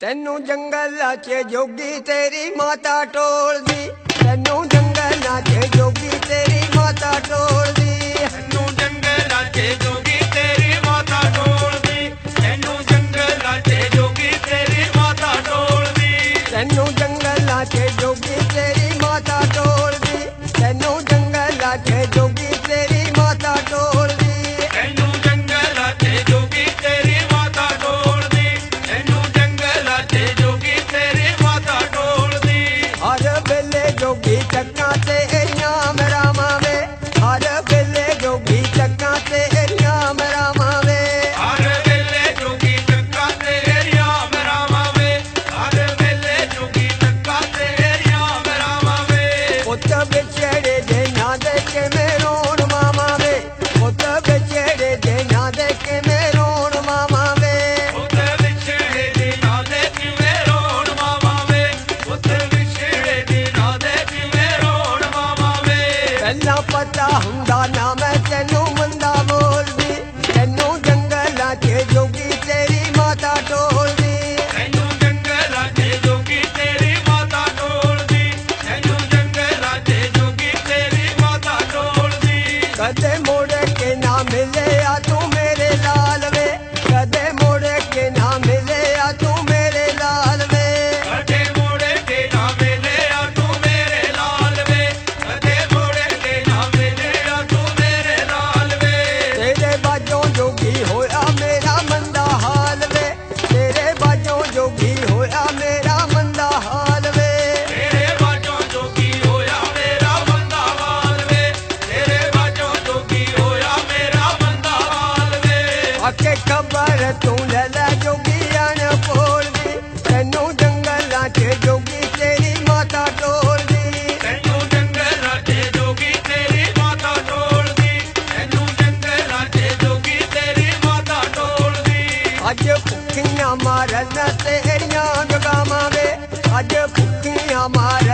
ਤੈਨੂੰ ਜੰਗਲਾਂ 'ਚ ਜੋਗੀ ਤੇਰੀ ਮਾਤਾ ਟੋਲਦੀ। ਤੈਨੂੰ ਜੰਗਲਾਂ 'ਚ ਜੋਗੀ ਤੇਰੀ ਮਾਤਾ ਟੋਲਦੀ। ਤੈਨੂੰ ਜੰਗਲਾਂ 'ਚ ਜੋਗੀ ਤੇਰੀ ਮਾਤਾ ਢੋਲਦੀ ਤੈਨੂੰ ਜੰਗਲਾਂ 'ਚ ਜੋਗੀ ਤੇਰੀ ਮਾਤਾ ਢੋਲਦੀ ਤੈਨੂੰ ਜੰਗਲਾਂ 'ਚ ਜੋਗੀ ਤੇਰੀ ਮਾਤਾ ਟੋਲਦੀ। ਤੈਨੂੰ ਜੰਗਲਾਂ 'ਚ ਜੋਗੀ ਚੱਕਾਂ ਤੇ ਪਹਿਲਾਂ ਪਤਾ ਹੁੰਦਾ ਨਾ ਮੈਂ ਤੈਨੂੰ ਮੰਦਾ ਬੋਲਦੀ। ਤੈਨੂੰ ਜੰਗਲਾਂ 'ਚ ਜੋਗੀ ਤੇਰੀ ਮਾਤਾ ਟੋਲਦੀ। ਤੈਨੂੰ ਜੰਗਲਾਂ 'ਚ ਜੋਗੀ ਤੇਰੀ ਮਾਤਾ ਢੋਲਦੀ ਤੈਨੂੰ ਜੰਗਲਾਂ 'ਚ ਜੋਗੀ ਤੇਰੀ ਮਾਤਾ ਢੋਲਦੀ ਕਦੇ ਮੋੜ ਕੇ ਨਾ ਮਿਲਿਆ ਤੂੰ ਮੇਰੇ ਲਾਲ ਵੇ ਕਦੇ ਮੋੜ ਕੇ ਨਾ ਮਿਲਿਆ ਤੂੰ ਲੈ ਲੈ ਜੋਗੀਆਂ ਨੇ ਤੈਨੂੰ ਜੰਗਲਾਂ 'ਚ ਜੋਗੀ ਤੇਰੀ ਮਾਤਾ ਟੋਲਦੀ। ਤੈਨੂੰ ਜੰਗਲਾਂ 'ਚ ਜੋਗੀ ਤੇਰੀ ਮਾਤਾ ਢੋਲਦੀ ਤੈਨੂੰ ਜੰਗਲਾਂ 'ਚ ਜੋਗੀ ਤੇਰੀ ਮਾਤਾ ਢੋਲਦੀ ਅੱਜ ਭੁੱਖੀਆਂ ਮਾਰਨ ਤੇਰੀਆਂ ਗਗਾਵਾਂ ਵੇ ਅੱਜ ਭੁੱਖੀਆਂ ਮਾਰਨ ਤੇ